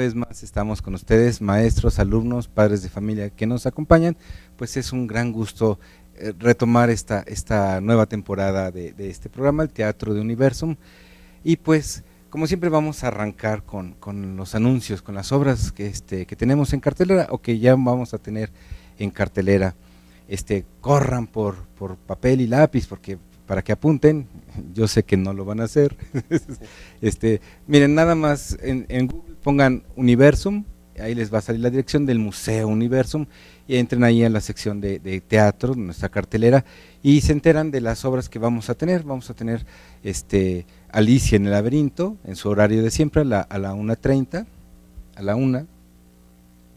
vez más estamos con ustedes, maestros, alumnos, padres de familia que nos acompañan, pues es un gran gusto eh, retomar esta, esta nueva temporada de, este programa, el Teatro de Universum, y pues como siempre vamos a arrancar con, los anuncios, con las obras que, este, que tenemos en cartelera o que ya vamos a tener en cartelera. Este, corran por, por papel y lápiz porque para que apunten, yo sé que no lo van a hacer. este, miren, nada más en, Google pongan Universum, ahí les va a salir la dirección del Museo Universum y entren ahí en la sección de, teatro, nuestra cartelera, y se enteran de las obras que vamos a tener. Vamos a tener este Alicia en el laberinto, en su horario de siempre, a la, a la 1.30, a la 1,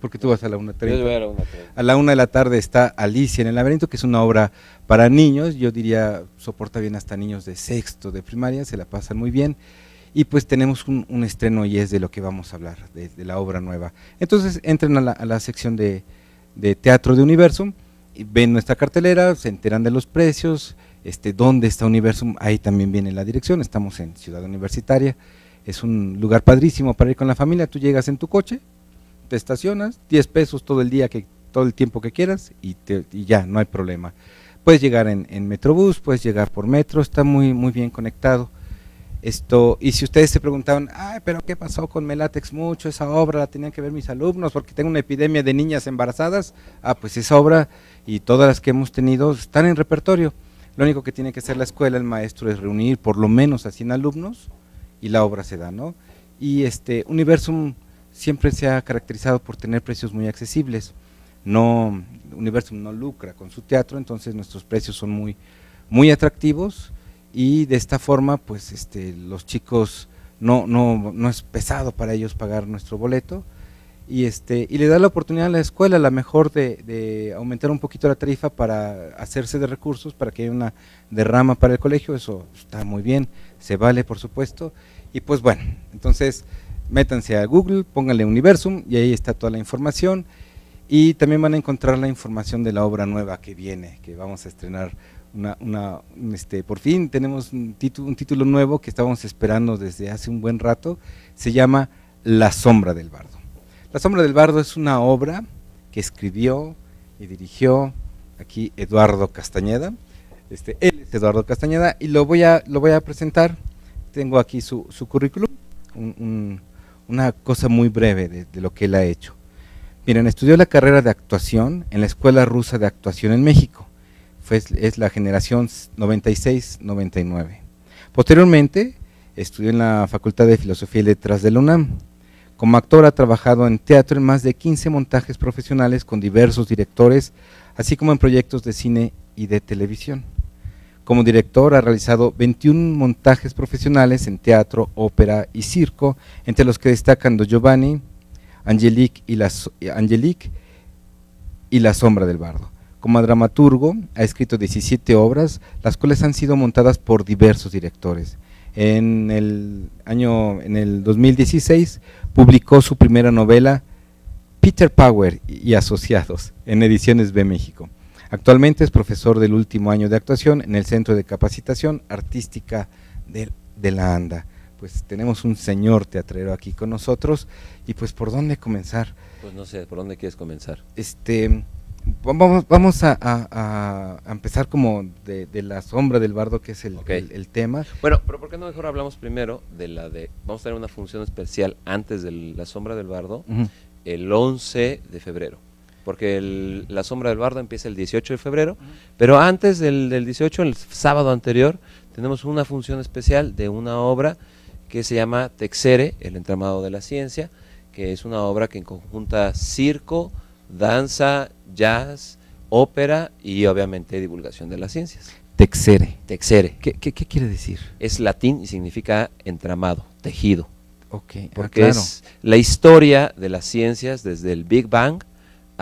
porque tú vas a la 1.30. A la 1 de la tarde está Alicia en el laberinto, que es una obra para niños, yo diría soporta bien hasta niños de sexto, de primaria, se la pasan muy bien. Y pues tenemos un, estreno y es de lo que vamos a hablar, de, la obra nueva. Entonces entren a la, sección de, Teatro de Universum, y ven nuestra cartelera, se enteran de los precios, este, dónde está Universum, ahí también viene la dirección, estamos en Ciudad Universitaria, es un lugar padrísimo para ir con la familia, tú llegas en tu coche, te estacionas, 10 pesos todo el día, que todo el tiempo que quieras y, ya, no hay problema. Puedes llegar en, Metrobús, puedes llegar por metro, está muy, muy bien conectado. Esto, y si ustedes se preguntaban, ay, pero ¿qué pasó con Melatex mucho? Esa obra la tenían que ver mis alumnos porque tengo una epidemia de niñas embarazadas. Ah, pues esa obra y todas las que hemos tenido están en repertorio. Lo único que tiene que hacer la escuela, el maestro, es reunir por lo menos a 100 alumnos y la obra se da, ¿no? Y este Universum siempre se ha caracterizado por tener precios muy accesibles. No, Universum no lucra con su teatro, entonces nuestros precios son muy, muy atractivos y de esta forma, pues este, los chicos no, no, no es pesado para ellos pagar nuestro boleto y este y le da la oportunidad a la escuela la mejor de, de, aumentar un poquito la tarifa para hacerse de recursos para que haya una derrama para el colegio eso está muy bien se vale por supuesto y pues bueno entonces métanse a Google, pónganle Universum y ahí está toda la información. Y también van a encontrar la información de la obra nueva que viene, que vamos a estrenar este, por fin tenemos un título, nuevo que estábamos esperando desde hace un buen rato, se llama La sombra del bardo. La sombra del bardo es una obra que escribió y dirigió aquí Eduardo Castañeda. Este, él es Eduardo Castañeda y lo voy a, presentar. Tengo aquí su, currículum, una cosa muy breve de, lo que él ha hecho. Miren, estudió la carrera de actuación en la Escuela Rusa de Actuación en México. Fue, es la generación 96-99. Posteriormente, estudió en la Facultad de Filosofía y Letras de la UNAM. Como actor ha trabajado en teatro en más de 15 montajes profesionales con diversos directores, así como en proyectos de cine y de televisión. Como director ha realizado 21 montajes profesionales en teatro, ópera y circo, entre los que destacan Don Giovanni, Angelique y, la, Angelique y La sombra del bardo. Como dramaturgo ha escrito 17 obras, las cuales han sido montadas por diversos directores. En el año en el 2016 publicó su primera novela Peter Power y Asociados en Ediciones B México. Actualmente es profesor del último año de actuación en el Centro de Capacitación Artística de, la ANDA. Pues tenemos un señor teatrero aquí con nosotros y pues por dónde comenzar. Pues no sé, ¿por dónde quieres comenzar? Este, vamos, vamos a, empezar como de, la sombra del bardo que es el, tema. Bueno, pero ¿por qué no mejor hablamos primero de la de, vamos a tener una función especial antes de la sombra del bardo, el 11 de febrero porque La Sombra del Bardo empieza el 18 de febrero, pero antes del, 18, el sábado anterior, tenemos una función especial de una obra que se llama Texere, el entramado de la ciencia, que es una obra que conjunta circo, danza, jazz, ópera y obviamente divulgación de las ciencias. Texere. Texere. ¿Qué, quiere decir? Es latín y significa entramado, tejido. Ok, ah, porque es la historia de las ciencias desde el Big Bang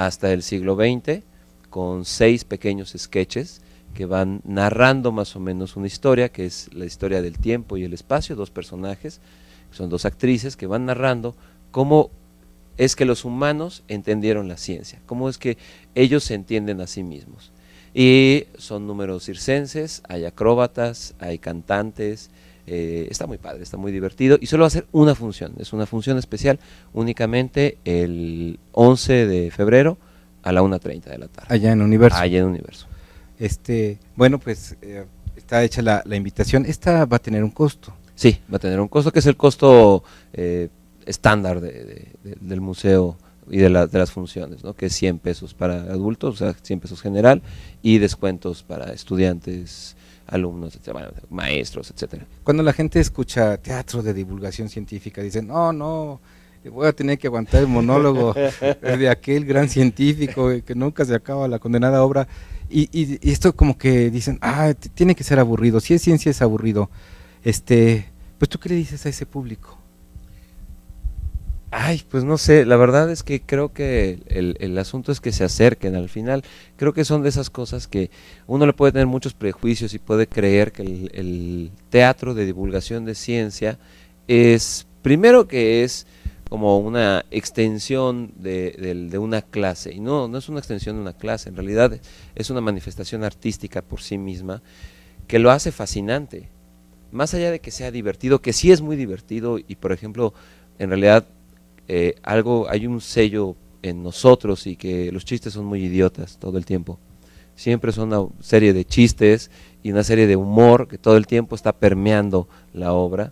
hasta el siglo XX, con seis pequeños sketches que van narrando más o menos una historia, que es la historia del tiempo y el espacio, dos personajes, son dos actrices que van narrando cómo es que los humanos entendieron la ciencia, cómo es que ellos se entienden a sí mismos. Y son números circenses, hay acróbatas, hay cantantes, Eh, está muy padre, está muy divertido y solo va a ser una función, es una función especial únicamente el 11 de febrero a la 1.30 de la tarde. Allá en Universo. Allá en Universo. Este, bueno, pues eh, está hecha la, invitación. Esta va a tener un costo. Sí, va a tener un costo que es el costo eh, estándar del museo y de, de, las funciones, ¿no? que es 100 pesos para adultos, o sea, 100 pesos general, y descuentos para estudiantes, alumnos, maestros, etcétera. Cuando la gente escucha teatro de divulgación científica, dicen, no, no, voy a tener que aguantar el monólogo de aquel gran científico que nunca se acaba la condenada obra. Y, y, esto como que dicen, ah, tiene que ser aburrido, si es ciencia es aburrido. Este, pues tú qué le dices a ese público? Ay, pues no sé, la verdad es que creo que el, asunto es que se acerquen al final. Creo que son de esas cosas que uno le puede tener muchos prejuicios y puede creer que el, teatro de divulgación de ciencia es, primero que es como una extensión de, de, una clase, y no, no es una extensión de una clase, en realidad es una manifestación artística por sí misma que lo hace fascinante. Más allá de que sea divertido, que sí es muy divertido y por ejemplo, en realidad eh, algo, hay un sello en nosotros y que los chistes son muy idiotas todo el tiempo. Siempre son una serie de chistes y una serie de humor que todo el tiempo está permeando la obra.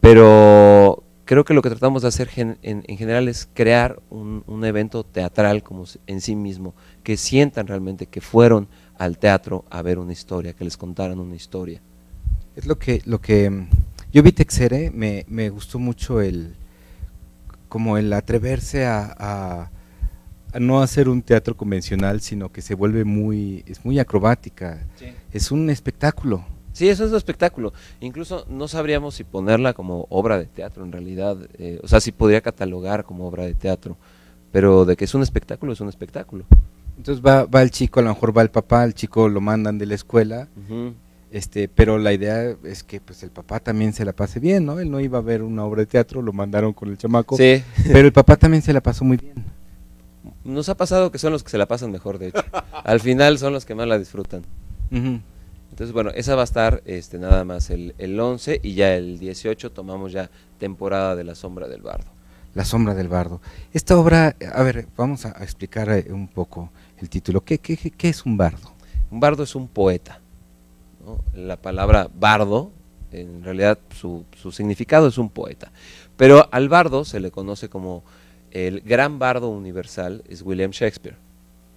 Pero creo que lo que tratamos de hacer en, general es crear un, un, evento teatral como en sí mismo, que sientan realmente que fueron al teatro a ver una historia, que les contaran una historia. Es lo que, lo que mm, yo vi Texere, me, me gustó mucho el, como el atreverse a, no hacer un teatro convencional, sino que se vuelve muy, es muy acrobática, es un espectáculo. Sí, eso es un espectáculo. Incluso no sabríamos si ponerla como obra de teatro en realidad, eh, o sea, si podría catalogar como obra de teatro, pero de que es un espectáculo, es un espectáculo. Entonces va, va el chico, a lo mejor va el papá, el chico lo mandan de la escuela, este, pero la idea es que pues el papá también se la pase bien, ¿no? Él no iba a ver una obra de teatro, lo mandaron con el chamaco. Sí. Pero el papá también se la pasó muy bien. Nos ha pasado que son los que se la pasan mejor, de hecho. Al final son los que más la disfrutan. Entonces, bueno, esa va a estar este, nada más el, el 11 y ya el 18 tomamos ya temporada de La Sombra del Bardo. La Sombra del Bardo. Esta obra, a ver, vamos a explicar eh, un poco el título. ¿Qué, qué, qué es un bardo? Un bardo es un poeta la palabra bardo, en realidad su, significado es un poeta. Pero al bardo se le conoce como el gran bardo universal, es William Shakespeare.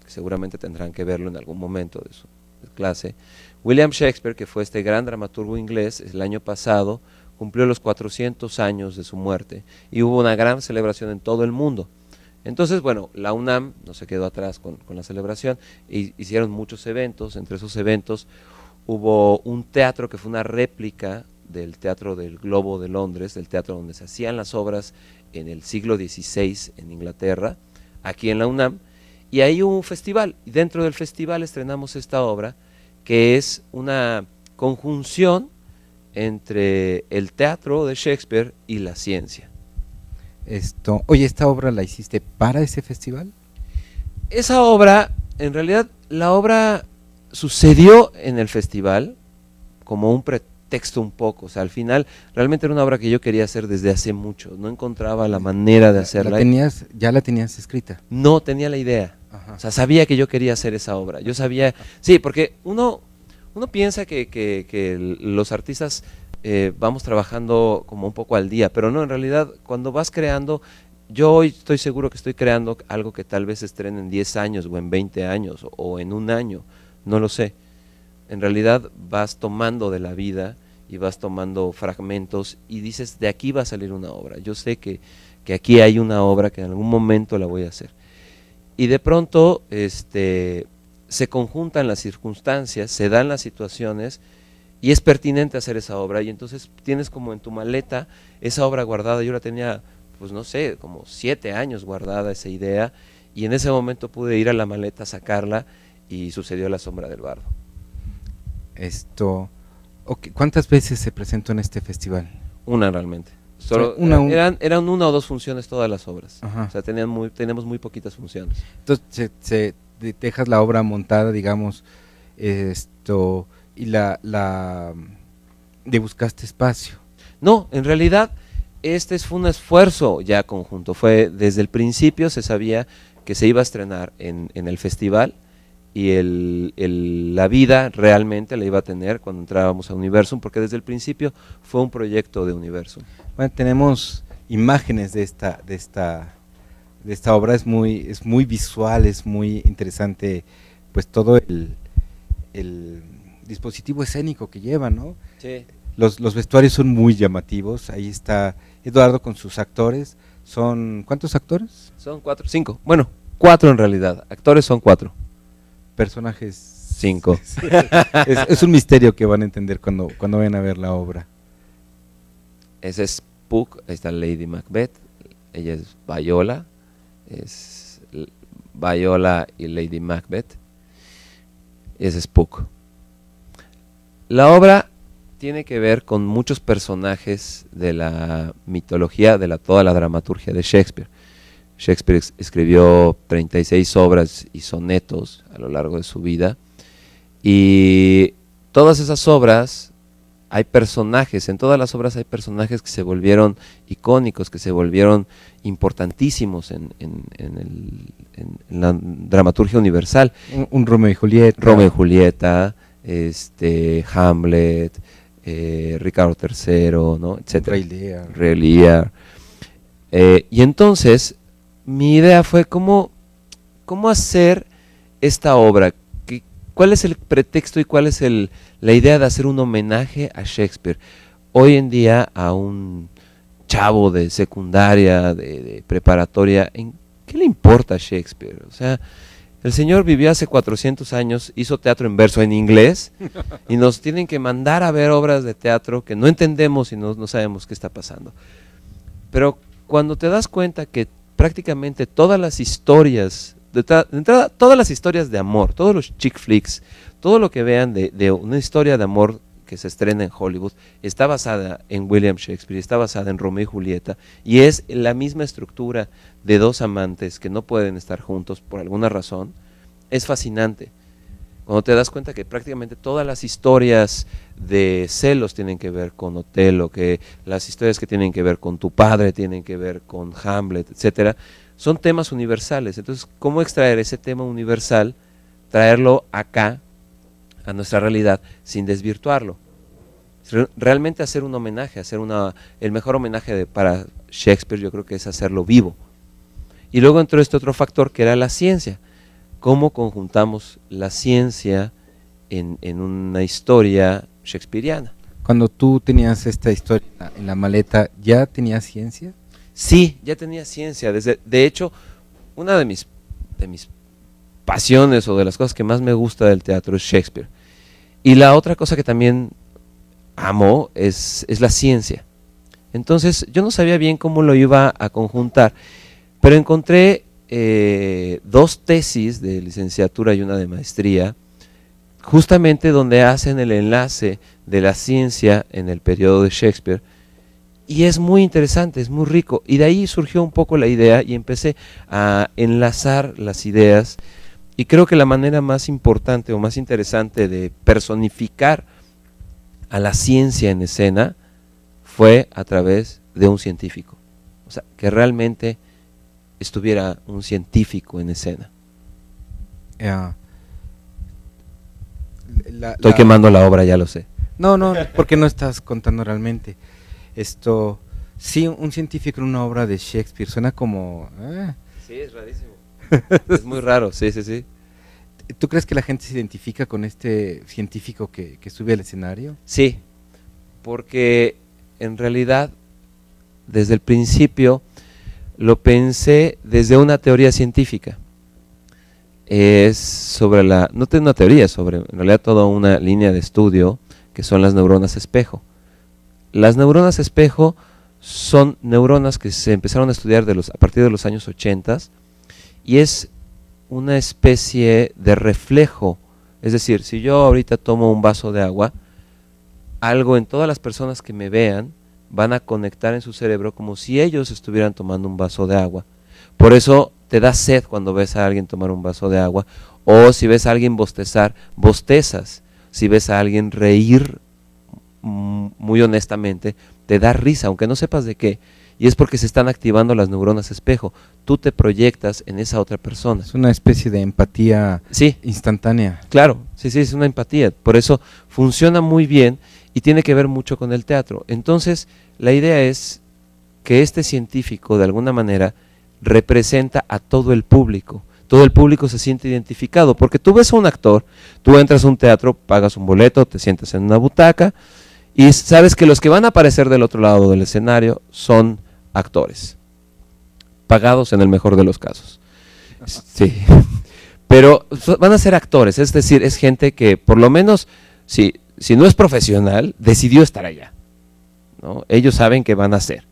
seguramente tendrán que verlo en algún momento de su clase. William Shakespeare, que fue este gran dramaturgo inglés, el año pasado cumplió los 400 años de su muerte y hubo una gran celebración en todo el mundo. Entonces, bueno, la UNAM no se quedó atrás con, con la celebración, e hicieron muchos eventos, entre esos eventos hubo un teatro que fue una réplica del Teatro del Globo de Londres, del teatro donde se hacían las obras en el siglo XVI en Inglaterra, aquí en la UNAM, y ahí hubo un festival, y dentro del festival estrenamos esta obra, que es una conjunción entre el teatro de Shakespeare y la ciencia. Esto, oye, ¿esta obra la hiciste para ese festival? Esa obra, en realidad, la obra sucedió en el festival como un pretexto un poco, o sea, al final realmente era una obra que yo quería hacer desde hace mucho, no encontraba la manera de hacerla. tenías, ¿Ya la tenías escrita? No, tenía la idea, o sea, sabía que yo quería hacer esa obra, yo sabía, sí, porque uno, uno piensa que, que, los artistas eh, vamos trabajando como un poco al día, pero no, en realidad cuando vas creando, yo hoy estoy seguro que estoy creando algo que tal vez estrene en 10 años o en 20 años o en un año no lo sé. En realidad vas tomando de la vida y vas tomando fragmentos y dices, de aquí va a salir una obra. Yo sé que, que aquí hay una obra que en algún momento la voy a hacer. Y de pronto este, se conjuntan las circunstancias, se dan las situaciones y es pertinente hacer esa obra. Y entonces tienes como en tu maleta esa obra guardada. Yo la tenía, pues no sé, como siete años guardada esa idea y en ese momento pude ir a la maleta, sacarla y sucedió La Sombra del Bardo. Esto, ¿cuántas veces se presentó en este festival? Una realmente. Solo, eran, eran una o dos funciones todas las obras. O sea, tenían muy, tenemos muy poquitas funciones. Entonces, se, dejas la obra montada, digamos, esto, y la, la de buscaste espacio. No, en realidad este fue un esfuerzo ya conjunto. Fue desde el principio se sabía que se iba a estrenar en, el festival y el, la vida realmente la iba a tener cuando entrábamos a Universum, porque desde el principio fue un proyecto de Universum. Bueno, tenemos imágenes de esta, de esta, de esta obra, es muy, es muy visual, es muy interesante, pues todo el, el dispositivo escénico que lleva, ¿no? Sí. Los, los vestuarios son muy llamativos. Ahí está Eduardo con sus actores. Son ¿cuántos actores? Son cuatro, cinco. Bueno, cuatro en realidad. Actores son cuatro. Personajes cinco. es, un misterio que van a entender cuando, cuando vayan a ver la obra. Ese es Puck, ahí está Lady Macbeth, ella es Viola, es Viola y Lady Macbeth. Ese es Puck. La obra tiene que ver con muchos personajes de la mitología, de la, toda la dramaturgia de Shakespeare. Shakespeare escribió 36 obras y sonetos a lo largo de su vida y todas esas obras hay personajes, en todas las obras hay personajes que se volvieron icónicos, que se volvieron importantísimos en, la dramaturgia universal. Un, Romeo y Julieta. Romeo y Julieta, este, Hamlet, eh, Ricardo III, ¿no? etcétera. Rey Lear. Eh, y entonces mi idea fue cómo, cómo hacer esta obra, cuál es el pretexto y cuál es el, la idea de hacer un homenaje a Shakespeare. Hoy en día a un chavo de secundaria, de, de preparatoria, ¿en qué le importa a Shakespeare? O sea, el Señor vivió hace 400 años, hizo teatro en verso en inglés y nos tienen que mandar a ver obras de teatro que no entendemos y no, sabemos qué está pasando. Pero cuando te das cuenta que prácticamente todas las historias, de, entrada, todas las historias de amor, todos los chick flicks, todo lo que vean de, de una historia de amor que se estrena en Hollywood está basada en William Shakespeare, está basada en Romeo y Julieta y es la misma estructura de dos amantes que no pueden estar juntos por alguna razón, es fascinante. Cuando te das cuenta que prácticamente todas las historias de celos tienen que ver con Otelo, que las historias que tienen que ver con tu padre tienen que ver con Hamlet, etcétera, son temas universales. Entonces, ¿cómo extraer ese tema universal, traerlo acá a nuestra realidad sin desvirtuarlo? Realmente hacer un homenaje, hacer una el mejor homenaje para Shakespeare, yo creo que es hacerlo vivo. Y luego entró este otro factor que era la ciencia. ¿Cómo conjuntamos la ciencia en, una historia shakespeariana? Cuando tú tenías esta historia en la maleta, ¿ya tenías ciencia? Sí, ya tenía ciencia. Desde, de hecho, una de mis, de mis pasiones o de las cosas que más me gusta del teatro es Shakespeare. Y la otra cosa que también amo es, es la ciencia. Entonces yo no sabía bien cómo lo iba a conjuntar. Pero encontré eh, dos tesis de licenciatura y una de maestría, justamente donde hacen el enlace de la ciencia en el periodo de Shakespeare. Y es muy interesante, es muy rico. Y de ahí surgió un poco la idea y empecé a enlazar las ideas. Y creo que la manera más importante o más interesante de personificar a la ciencia en escena fue a través de un científico. O sea, que realmente estuviera un científico en escena. Estoy quemando la obra, ya lo sé. No, no, porque no estás contando realmente. Esto, sí, un científico en una obra de Shakespeare suena como... Eh. Sí, es rarísimo. es muy raro, sí, sí, sí. ¿Tú crees que la gente se identifica con este científico que, que sube al escenario? Sí, porque en realidad, desde el principio, lo pensé desde una teoría científica. Es sobre la, no tengo una teoría, sobre en realidad toda una línea de estudio que son las neuronas espejo. Las neuronas espejo son neuronas que se empezaron a estudiar a partir de los años 80 y es una especie de reflejo. Es decir, si yo ahorita tomo un vaso de agua, algo en todas las personas que me vean van a conectar en su cerebro como si ellos estuvieran tomando un vaso de agua. Por eso te da sed cuando ves a alguien tomar un vaso de agua, o si ves a alguien bostezar, bostezas. Si ves a alguien reír, mm, muy honestamente, te da risa, aunque no sepas de qué. Y es porque se están activando las neuronas espejo. Tú te proyectas en esa otra persona. Es una especie de empatía sí. instantánea. Claro, sí, sí, es una empatía. Por eso funciona muy bien y tiene que ver mucho con el teatro. Entonces, la idea es que este científico, de alguna manera, representa a todo el público. Todo el público se siente identificado, porque tú ves a un actor, tú entras a un teatro, pagas un boleto, te sientas en una butaca y sabes que los que van a aparecer del otro lado del escenario son actores, pagados en el mejor de los casos. Sí, pero van a ser actores, es decir, es gente que por lo menos, si, si no es profesional, decidió estar allá. ¿no? Ellos saben qué van a hacer.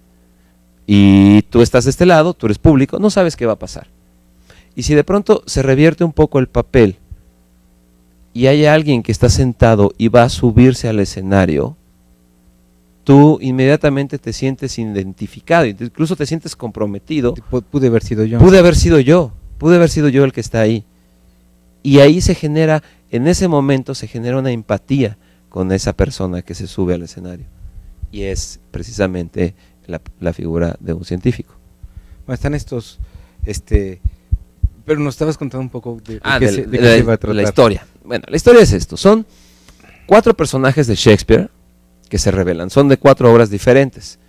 Y tú estás de este lado, tú eres público, no sabes qué va a pasar. Y si de pronto se revierte un poco el papel y hay alguien que está sentado y va a subirse al escenario, tú inmediatamente te sientes identificado, incluso te sientes comprometido. Pude haber sido yo. Pude haber sido yo, pude haber sido yo el que está ahí. Y ahí se genera, en ese momento se genera una empatía con esa persona que se sube al escenario. Y es precisamente la, figura de un científico. Bueno, están estos, este, pero nos estabas contando un poco de, ah, qué, se, va a tratar. La historia. Bueno, la historia es esto. Son cuatro personajes de Shakespeare que se revelan. Son de cuatro obras diferentes.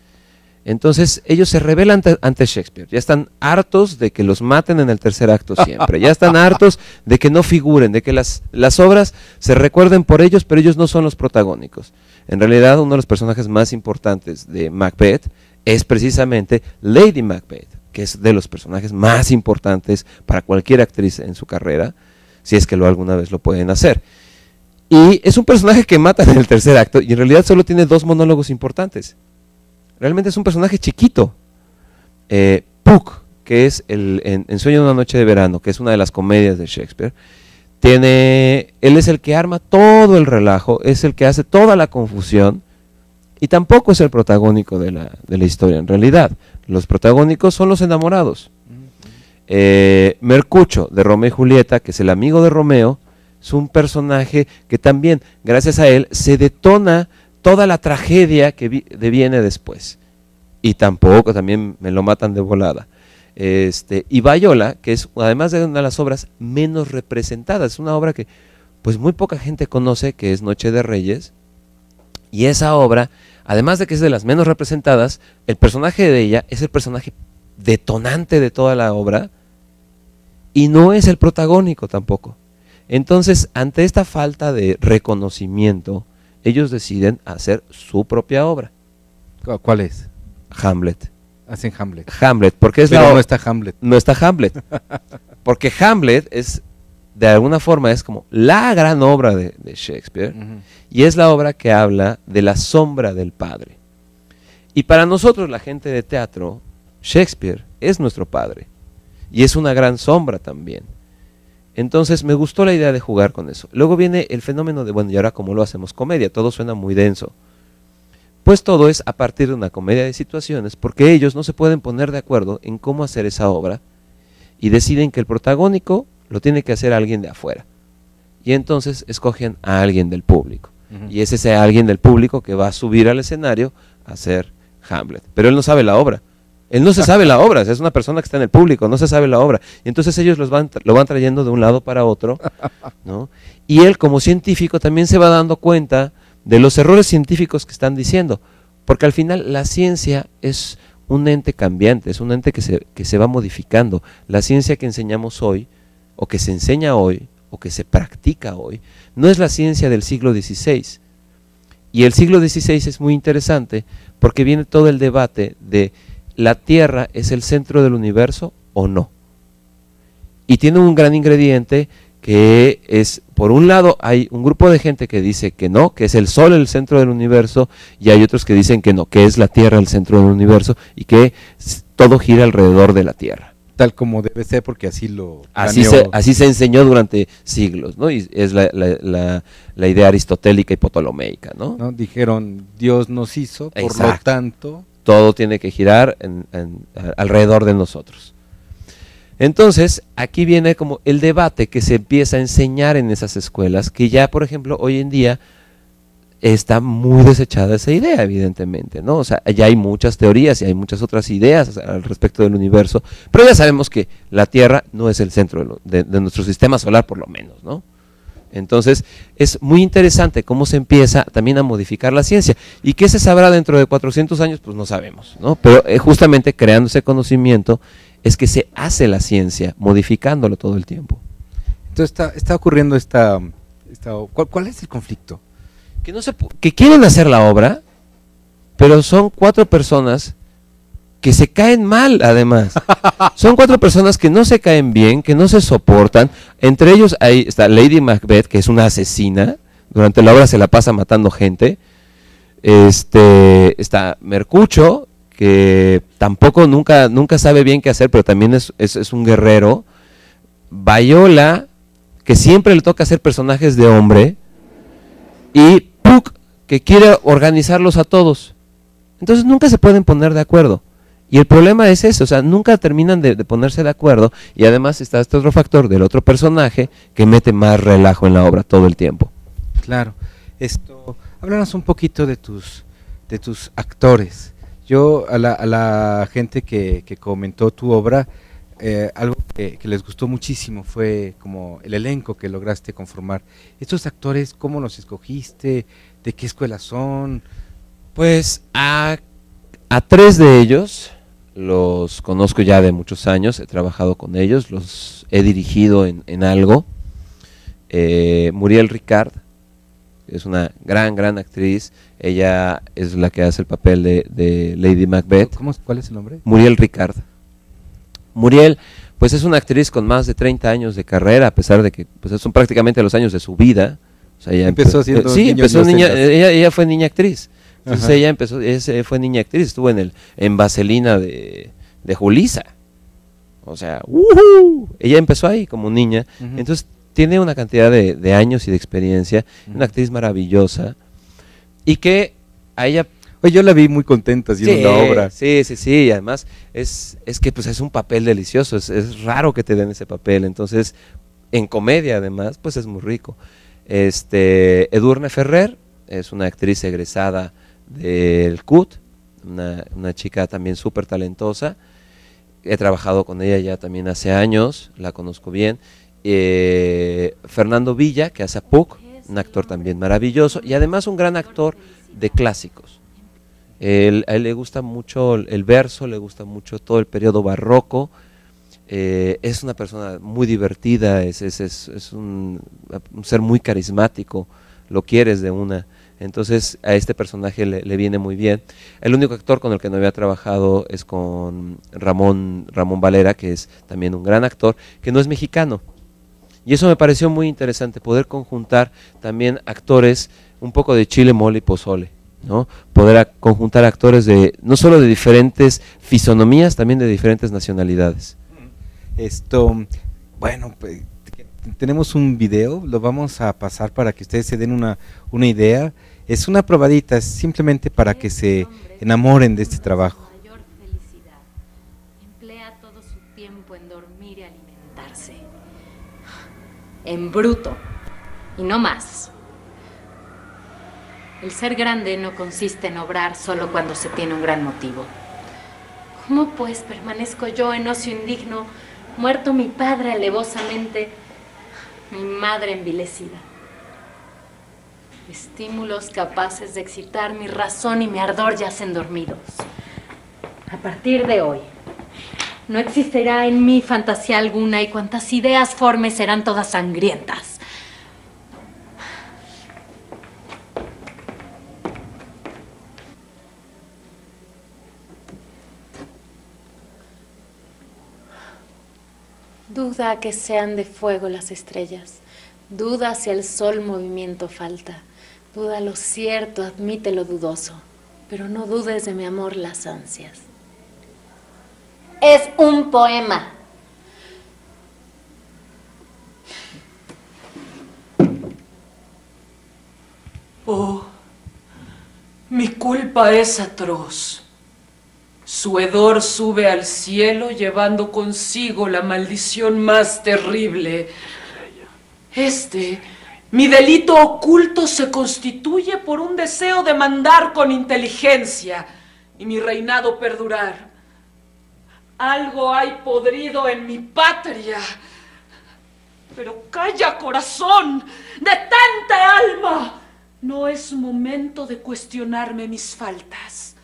Entonces ellos se revelan ante, Shakespeare. Ya están hartos de que los maten en el tercer acto siempre. Ya están hartos de que no figuren, de que las, las obras se recuerden por ellos, pero ellos no son los protagónicos. En realidad uno de los personajes más importantes de Macbeth es precisamente Lady Macbeth, que es de los personajes más importantes para cualquier actriz en su carrera, si es que lo alguna vez lo pueden hacer. Y es un personaje que mata en el tercer acto y en realidad solo tiene dos monólogos importantes. Realmente es un personaje chiquito. Eh, Puck, que es el, en, Sueño de una noche de verano, que es una de las comedias de Shakespeare, tiene, él es el que arma todo el relajo, es el que hace toda la confusión y tampoco es el protagónico de la, de la historia en realidad. Los protagónicos son los enamorados. Eh, Mercucho, de Romeo y Julieta, que es el amigo de Romeo, es un personaje que también, gracias a él, se detona toda la tragedia que viene después. Y tampoco, también me lo matan de volada. Este, y Bayola, que es además de una de las obras menos representadas, es una obra que pues muy poca gente conoce, que es Noche de Reyes. Y esa obra, además de que es de las menos representadas, el personaje de ella es el personaje detonante de toda la obra y no es el protagónico tampoco. Entonces, ante esta falta de reconocimiento, ellos deciden hacer su propia obra. ¿Cuál es? Hamlet. Hacen Hamlet. Hamlet, porque es Pero no está Hamlet. No está Hamlet. porque Hamlet es, de alguna forma, es como la gran obra de, Shakespeare y es la obra que habla de la sombra del padre. Y para nosotros, la gente de teatro, Shakespeare es nuestro padre y es una gran sombra también. Entonces me gustó la idea de jugar con eso. Luego viene el fenómeno de, bueno, ¿y ahora cómo lo hacemos comedia? Todo suena muy denso. Pues todo es a partir de una comedia de situaciones, porque ellos no se pueden poner de acuerdo en cómo hacer esa obra y deciden que el protagónico lo tiene que hacer alguien de afuera. Y entonces escogen a alguien del público. Y es ese alguien del público que va a subir al escenario a hacer Hamlet. Pero él no sabe la obra. Él no se sabe la obra, es una persona que está en el público, no se sabe la obra. Y entonces ellos los van, lo van trayendo de un lado para otro, ¿no? Y él como científico también se va dando cuenta de los errores científicos que están diciendo, porque al final la ciencia es un ente cambiante, es un ente que se, que se va modificando. La ciencia que enseñamos hoy, o que se enseña hoy, o que se practica hoy, no es la ciencia del siglo XVI. Y el siglo XVI es muy interesante porque viene todo el debate de la Tierra es el centro del universo o no. Y tiene un gran ingrediente que es, por un lado, hay un grupo de gente que dice que no, que es el Sol el centro del universo, y hay otros que dicen que no, que es la Tierra el centro del universo y que todo gira alrededor de la Tierra. Tal como debe ser, porque así lo... Así se, así se enseñó durante siglos, ¿no? Y es la, la, la, idea aristotélica y ptolomeica, ¿no? ¿no? Dijeron, Dios nos hizo, por lo tanto todo tiene que girar alrededor de nosotros. Entonces, aquí viene como el debate que se empieza a enseñar en esas escuelas, que ya, por ejemplo, hoy en día está muy desechada esa idea, evidentemente, ¿no? O sea, ya hay muchas teorías y hay muchas otras ideas al respecto del universo, pero ya sabemos que la Tierra no es el centro de, de nuestro sistema solar, por lo menos, ¿no? Entonces, es muy interesante cómo se empieza también a modificar la ciencia. ¿Y qué se sabrá dentro de 400 años? Pues no sabemos, ¿no? Pero eh, justamente creando ese conocimiento es que se hace la ciencia, modificándolo todo el tiempo. Entonces, está, está ocurriendo esta... esta ¿cuál, es el conflicto? Que, no se, que quieren hacer la obra, pero son cuatro personas que se caen mal, además. Son cuatro personas que no se caen bien, que no se soportan. Entre ellos ahí está Lady Macbeth, que es una asesina. Durante la obra se la pasa matando gente. Este está Mercucho, que tampoco nunca, nunca sabe bien qué hacer, pero también es, es, un guerrero. Viola, que siempre le toca hacer personajes de hombre. Y Puck, que quiere organizarlos a todos. Entonces nunca se pueden poner de acuerdo. Y el problema es eso, o sea, nunca terminan de, ponerse de acuerdo y además está este otro factor del otro personaje que mete más relajo en la obra todo el tiempo. Claro. Esto, háblanos un poquito de tus, de tus actores. Yo, a la, a la gente que, que, comentó tu obra, eh, algo que, que, les gustó muchísimo fue como el elenco que lograste conformar. Estos actores, ¿cómo los escogiste? ¿De qué escuela son? Pues a, a tres de ellos los conozco ya de muchos años, he trabajado con ellos, los he dirigido en, algo. Eh, Muriel Ricard es una gran, gran actriz. Ella es la que hace el papel de, Lady Macbeth. ¿Cómo, ¿Cuál es el nombre? Muriel Ricard. Muriel, pues es una actriz con más de 30 años de carrera, a pesar de que pues, son prácticamente los años de su vida. O sea, ella empezó siendo Sí, empezó niña, ella, ella fue niña actriz. Entonces ella empezó, ella fue niña actriz, estuvo en el en Vaselina de, de Julisa. O sea, ella empezó ahí como niña. Entonces tiene una cantidad de, años y de experiencia, una actriz maravillosa. Y que a ella Oye, yo la vi muy contenta haciendo la obra. Sí, sí, sí. Y además es, es que pues es un papel delicioso. Es, es, raro que te den ese papel. Entonces, en comedia además, pues es muy rico. Este, Edurne Ferrer es una actriz egresada del CUT, una, chica también súper talentosa. He trabajado con ella ya también hace años, la conozco bien. Eh, Fernando Villa, que hace Puck, un actor también maravilloso y además un gran actor de clásicos. a él le gusta mucho el verso, le gusta mucho todo el periodo barroco. Eh, es una persona muy divertida, es, es, un, un, ser muy carismático, lo quieres de una. Entonces a este personaje le, viene muy bien. El único actor con el que no había trabajado es con Ramón, Ramón Valera, que es también un gran actor, que no es mexicano. Y eso me pareció muy interesante, poder conjuntar también actores un poco de chile, mole y pozole. ¿no? Poder conjuntar actores de no solo de diferentes fisonomías, también de diferentes nacionalidades. Esto, bueno, pues, tenemos un video, lo vamos a pasar para que ustedes se den una, una idea. Es una probadita, es simplemente para que se enamoren de este trabajo. Mayor felicidad. Emplea todo su tiempo en dormir y alimentarse. En bruto. Y no más. El ser grande no consiste en obrar solo cuando se tiene un gran motivo. ¿Cómo pues permanezco yo en ocio indigno, muerto mi padre alevosamente, mi madre envilecida? Estímulos capaces de excitar mi razón y mi ardor yacen dormidos. A partir de hoy, no existirá en mí fantasía alguna y cuantas ideas forme serán todas sangrientas. Duda que sean de fuego las estrellas, duda si el sol movimiento falta Duda lo cierto, admite lo dudoso, pero no dudes de mi amor las ansias. Es un poema. Oh, mi culpa es atroz. Su hedor sube al cielo llevando consigo la maldición más terrible. Este Mi delito oculto se constituye por un deseo de mandar con inteligencia y mi reinado perdurar. Algo hay podrido en mi patria. Pero calla corazón, detente alma. No es momento de cuestionarme mis faltas.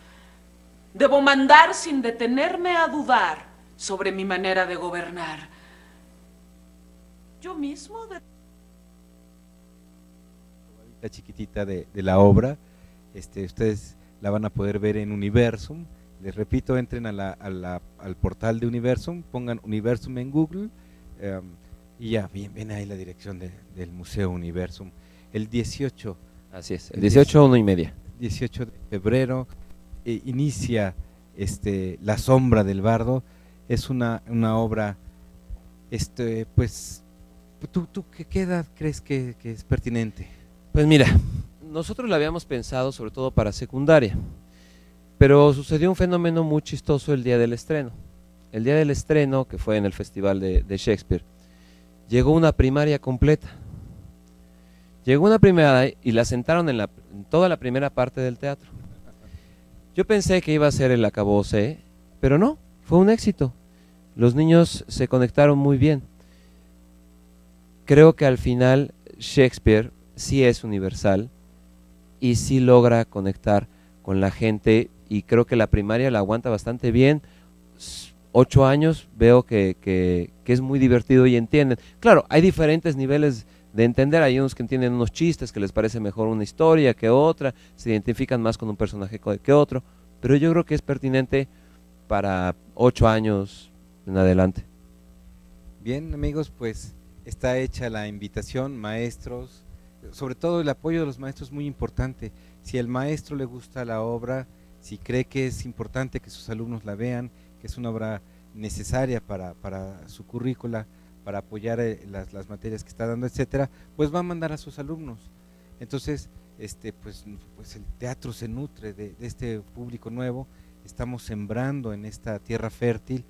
Debo mandar sin detenerme a dudar sobre mi manera de gobernar. Yo mismo... La chiquitita de, la obra, este, ustedes la van a poder ver en Universum. Les repito, entren a la, al portal de Universum, pongan Universum en Google em, y ya, bien, viene ahí la dirección del Museo Universum. El 18. Así es, el 18, una y media. 18 de febrero eh, inicia este, La Sombra del Bardo. Es una, una obra, este, pues, ¿tú, tú qué, edad crees que, que es pertinente? Pues mira, nosotros la habíamos pensado sobre todo para secundaria, pero sucedió un fenómeno muy chistoso el día del estreno. El día del estreno, que fue en el Festival de, Shakespeare, llegó una primaria completa. Llegó una primaria y la sentaron en, la, toda la primera parte del teatro. Yo pensé que iba a ser el acabose, pero no, fue un éxito. Los niños se conectaron muy bien. Creo que al final Shakespeare sí es universal, y sí logra conectar con la gente y creo que la primaria la aguanta bastante bien. Ocho años veo que, que, es muy divertido y entienden. Claro, hay diferentes niveles de entender. Hay unos que entienden unos chistes, que les parece mejor una historia que otra, se identifican más con un personaje que otro, pero yo creo que es pertinente para ocho años en adelante. Bien, amigos, pues está hecha la invitación, maestros, sobre todo el apoyo de los maestros es muy importante. Si al maestro le gusta la obra, si cree que es importante que sus alumnos la vean, que es una obra necesaria para, su currícula, para apoyar eh, las, materias que está dando, etcétera, pues va a mandar a sus alumnos. Entonces, este, pues, pues el teatro se nutre de, este público nuevo, estamos sembrando en esta tierra fértil.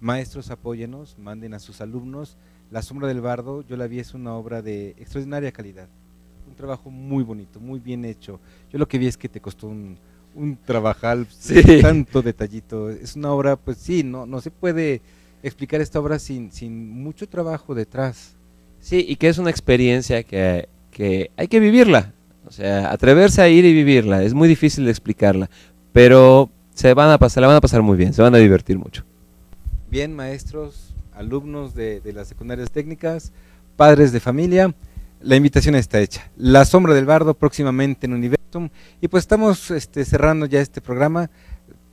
Maestros, apóyenos, manden a sus alumnos. La sombra del bardo, yo la vi, es una obra de extraordinaria calidad trabajo muy bonito, muy bien hecho. Yo lo que vi es que te costó un, un trabajar tanto detallito. Es una obra, pues sí, no, no se puede explicar esta obra sin, sin mucho trabajo detrás. Sí, y que es una experiencia que, que hay que vivirla. O sea, atreverse a ir y vivirla. Es muy difícil de explicarla, pero se van a pasar, la van a pasar muy bien, se van a divertir mucho. Bien, maestros, alumnos de, de las secundarias técnicas, padres de familia, la invitación está hecha. La sombra del bardo próximamente en Universum. Y pues estamos este, cerrando ya este programa.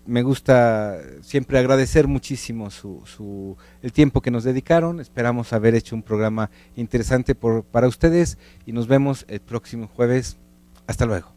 Me gusta siempre agradecer muchísimo su, el tiempo que nos dedicaron. Esperamos haber hecho un programa interesante por, para ustedes y nos vemos el próximo jueves. Hasta luego.